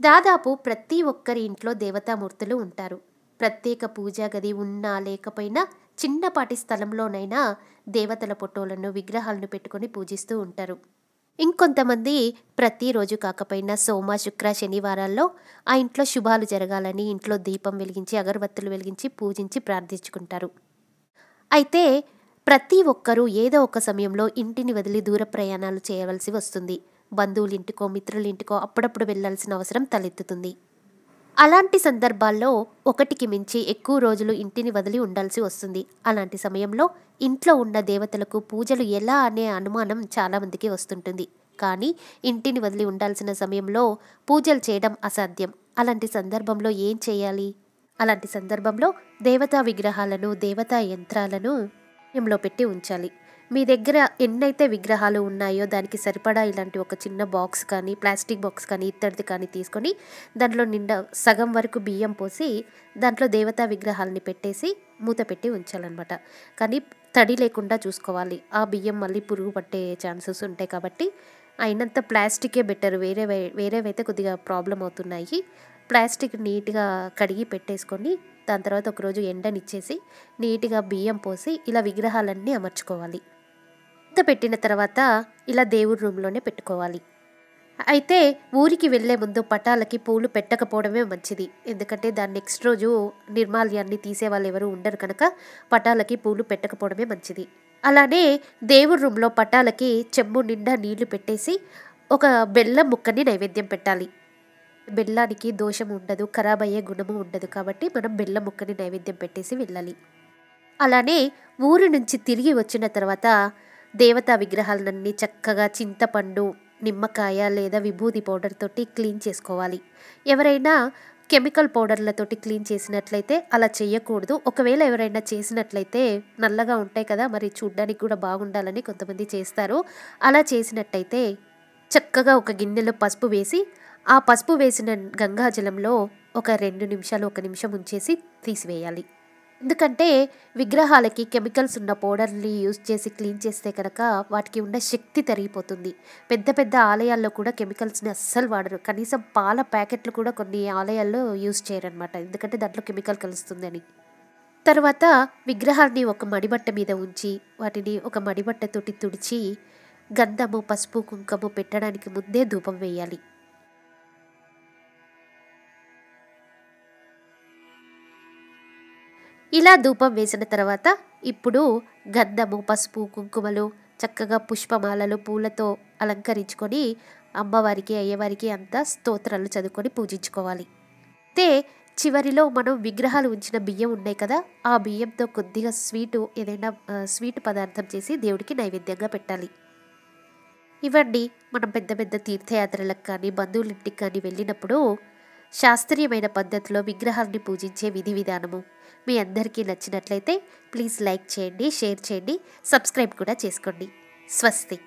దాదాపు ప్రతి ఒక్కరి ఇంట్లో దేవతామూర్తులు ఉంటారు. ప్రత్యేక పూజా గది ఉన్నా లేకపోయినా చిన్నపాటి స్థలంలోనైనా దేవతల ఫోటోలను విగ్రహాలను పెట్టుకొని పూజిస్తూ ఉంటారు. ఇంకొంతమంది ప్రతిరోజు కాకపోయినా సోమ శుక్ర శనివారాల్లో ఆ ఇంట్లో శుభాలు జరగాలని ఇంట్లో దీపం వెలిగించి అగరబత్తులు వెలిగించి పూజించి ప్రార్థించుకుంటారు. అయితే ప్రతి ఒక్కరూ ఏదో ఒక సమయంలో ఇంటిని వదిలి దూర ప్రయాణాలు చేయవలసి వస్తుంది. బంధువులింటికో ఇంటికో అప్పుడప్పుడు వెళ్ళాల్సిన అవసరం తలెత్తుతుంది. అలాంటి సందర్భాల్లో ఒకటికి మించి ఎక్కువ రోజులు ఇంటిని వదిలి ఉండాల్సి వస్తుంది. అలాంటి సమయంలో ఇంట్లో ఉన్న దేవతలకు పూజలు ఎలా అనే అనుమానం చాలామందికి వస్తుంటుంది. కానీ ఇంటిని వదిలి ఉండాల్సిన సమయంలో పూజలు చేయడం అసాధ్యం. అలాంటి సందర్భంలో ఏం చేయాలి? అలాంటి సందర్భంలో దేవతా విగ్రహాలను దేవతా యంత్రాలను లో పెట్టి ఉంచాలి. మీ దగ్గర ఎన్నైతే విగ్రహాలు ఉన్నాయో దానికి సరిపడా ఇలాంటి ఒక చిన్న బాక్స్ కానీ ప్లాస్టిక్ బాక్స్ కానీ ఇత్తడిది కానీ తీసుకొని దాంట్లో నిండా సగం వరకు బియ్యం పోసి దాంట్లో దేవతా విగ్రహాలని పెట్టేసి మూత పెట్టి ఉంచాలన్నమాట. కానీ తడి లేకుండా చూసుకోవాలి. ఆ బియ్యం మళ్ళీ పురుగు పట్టే ఛాన్సెస్ ఉంటాయి కాబట్టి అయినంత ప్లాస్టికే బెటర్. వేరే వేరేవైతే కొద్దిగా ప్రాబ్లం అవుతున్నాయి. ప్లాస్టిక్ నీట్గా కడిగి పెట్టేసుకొని దాని తర్వాత ఒకరోజు ఎండనిచ్చేసి నీట్గా బియ్యం పోసి ఇలా విగ్రహాలన్నీ అమర్చుకోవాలి. పెట్టిన తర్వాత ఇలా దేవుడి రూమ్లోనే పెట్టుకోవాలి. అయితే ఊరికి వెళ్ళే ముందు పటాలకి పూలు పెట్టకపోవడమే మంచిది. ఎందుకంటే దాని నెక్స్ట్ రోజు నిర్మాల్యాన్ని తీసే వాళ్ళు ఎవరు ఉండరు కనుక పటాలకి పూలు పెట్టకపోవడమే మంచిది. అలానే దేవుడి రూమ్లో పటాలకి చెంబు నిండా నీళ్ళు పెట్టేసి ఒక బెల్లం ముక్కని నైవేద్యం పెట్టాలి. బెల్లానికి దోషం ఉండదు ఖరాబ్ అయ్యే గుణము ఉండదు కాబట్టి మనం బెల్లం ముక్కని నైవేద్యం పెట్టేసి వెళ్ళాలి. అలానే ఊరి నుంచి తిరిగి వచ్చిన తర్వాత దేవతా విగ్రహాలన్నీ చక్కగా చింతపండు నిమ్మకాయ లేదా విభూది పౌడర్ తోటి క్లీన్ చేసుకోవాలి. ఎవరైనా కెమికల్ పౌడర్లతోటి క్లీన్ చేసినట్లయితే అలా చేయకూడదు. ఒకవేళ ఎవరైనా చేసినట్లయితే నల్లగా ఉంటాయి కదా మరి చూడ్డానికి కూడా బాగుండాలని కొంతమంది చేస్తారు. అలా చేసినట్టయితే చక్కగా ఒక గిన్నెలో పసుపు వేసి ఆ పసుపు వేసిన గంగాజలంలో ఒక రెండు నిమిషాలు ఒక నిమిషం ఉంచేసి తీసివేయాలి. ఎందుకంటే విగ్రహాలకి కెమికల్స్ ఉన్న పౌడర్ని యూజ్ చేసి క్లీన్ చేస్తే కనుక వాటికి ఉన్న శక్తి తరిగిపోతుంది. పెద్ద పెద్ద ఆలయాల్లో కూడా కెమికల్స్ని అస్సలు వాడరు. కనీసం పాల ప్యాకెట్లు కూడా కొన్ని ఆలయాల్లో యూజ్ చేయరనమాట ఎందుకంటే దాంట్లో కెమికల్ కలుస్తుందని. తర్వాత విగ్రహాన్ని ఒక మడిబట్ట మీద ఉంచి వాటిని ఒక మడిబట్టతోటి తుడిచి గంధము పసుపు కుంకుమ పెట్టడానికి ముందే ధూపం వేయాలి. ఇలా ధూపం వేసిన తర్వాత ఇప్పుడు గంధము పసుపు కుంకుమలు చక్కగా పుష్పమాలలు పూలతో అలంకరించుకొని అమ్మవారికి అయ్యవారికి అంతా స్తోత్రాలు చదువుకొని పూజించుకోవాలి. అయితే చివరిలో మనం విగ్రహాలు ఉంచిన బియ్యం ఉన్నాయి కదా ఆ బియ్యంతో కొద్దిగా స్వీటు ఏదైనా స్వీట్ పదార్థం చేసి దేవుడికి నైవేద్యంగా పెట్టాలి. ఇవన్నీ మనం పెద్ద పెద్ద తీర్థయాత్రలకు కానీ బంధువుల ఇంటికి కానీ వెళ్ళినప్పుడు శాస్త్రీయమైన పద్ధతిలో విగ్రహాన్ని పూజించే విధి విధానము. మీ అందరికీ నచ్చినట్లయితే ప్లీజ్ లైక్ చేయండి షేర్ చేయండి సబ్స్క్రైబ్ కూడా చేసుకోండి. స్వస్తి.